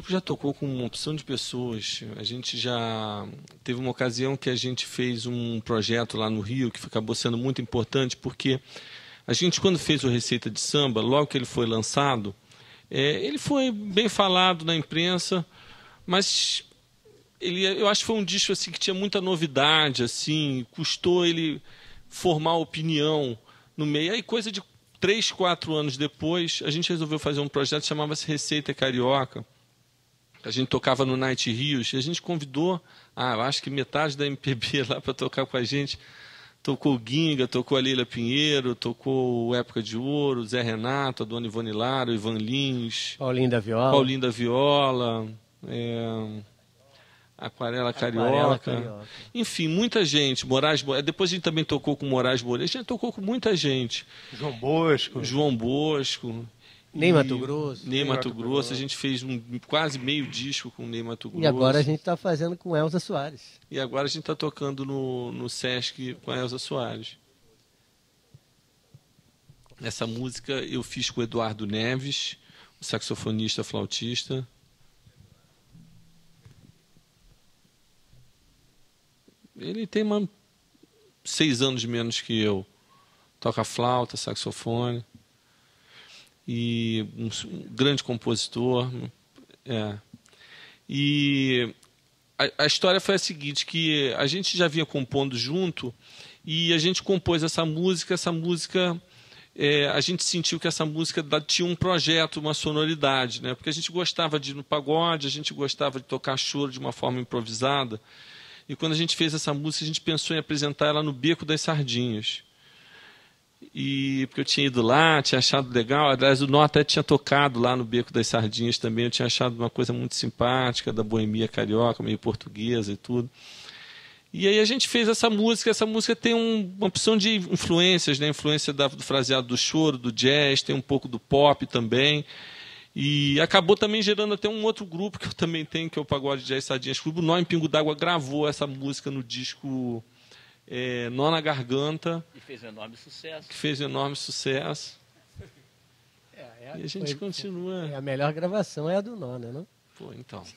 grupo já tocou com uma opção de pessoas. A gente já teve uma ocasião que a gente fez um projeto lá no Rio que acabou sendo muito importante porque a gente quando fez o Receita de Samba, logo que ele foi lançado, é, ele foi bem falado na imprensa, mas ele, eu acho que foi um disco assim que tinha muita novidade, assim, custou ele formar opinião no meio. Aí coisa de três, quatro anos depois, a gente resolveu fazer um projeto que chamava-se Receita Carioca a gente tocava no Night Rios, e a gente convidou, ah, eu acho que metade da MPB lá para tocar com a gente. Tocou Ginga, tocou a Leila Pinheiro, tocou Época de Ouro, Zé Renato, a Dona Ivone Lara, Ivan Lins. Paulinho da Viola. Paulinho da Viola. É, Aquarela, Carioca. Carioca. Enfim, muita gente. Moraes Depois a gente também tocou com Moraes Moreira. A gente tocou com muita gente. João Bosco. João Bosco. Nem Mato Grosso. Nem Mato, Mato Grosso. Grosso. A gente fez um, quase meio disco com Ney Mato Grosso. E agora a gente está fazendo com Elza Soares. E agora a gente está tocando no, no Sesc com a Elza Soares. Essa música eu fiz com o Eduardo Neves, o saxofonista flautista. Ele tem uma, seis anos menos que eu. Toca flauta, saxofone e um, grande compositor. É. E a, a, história foi a seguinte, que a gente já vinha compondo junto e a gente compôs essa música, essa música... É, a gente sentiu que essa música tinha um projeto, uma sonoridade, né? porque a gente gostava de ir no pagode, a gente gostava de tocar choro de uma forma improvisada. E quando a gente fez essa música, a gente pensou em apresentar ela no Beco das Sardinhas e porque eu tinha ido lá, tinha achado legal. Aliás, o Nó até tinha tocado lá no Beco das Sardinhas também. Eu tinha achado uma coisa muito simpática da boemia carioca, meio portuguesa e tudo. E aí a gente fez essa música. Essa música tem um, uma opção de influências, né? Influência da, do fraseado do choro, do jazz, tem um pouco do pop também. E acabou também gerando até um outro grupo que eu também tenho, que é o Pagode Jazz Sardinhas Clube. O Nó em Pingo d'Água gravou essa música no disco é, Nó na Garganta. E fez um enorme sucesso. Que fez um enorme sucesso. É, é, e a gente foi, continua. É, a melhor gravação é a do Nó, né? Não? Pô, então.